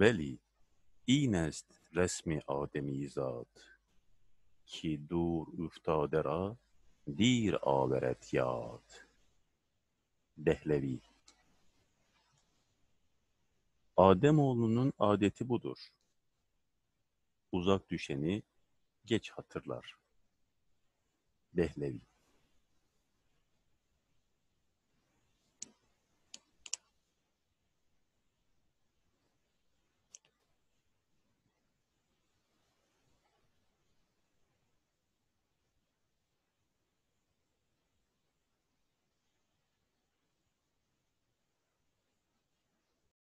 بلی این است رسم آدمیزاد که دور افتاده را دیر آورد یاد Dehlevi Ademoğlunun adeti budur. Uzak düşeni geç hatırlar. Dehlevi